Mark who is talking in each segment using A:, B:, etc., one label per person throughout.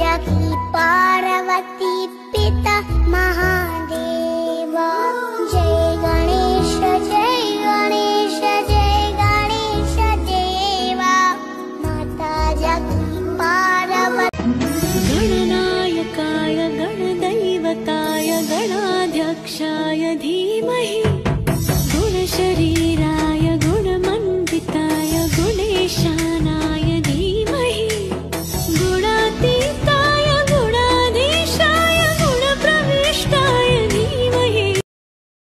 A: पार्वती पिता महादेव। जय गणेश जय गणेश जय गणेश देवा। माता जगती पार्वती
B: गणनायकाय गणदैवताय गणाध्यक्षाय धीमहि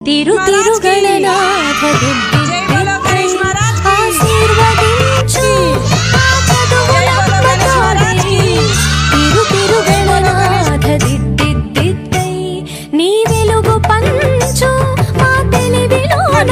B: తిరు తిరు తిరుగణనాథ నీ వెలుగు పంచు. మా తెలివిలోన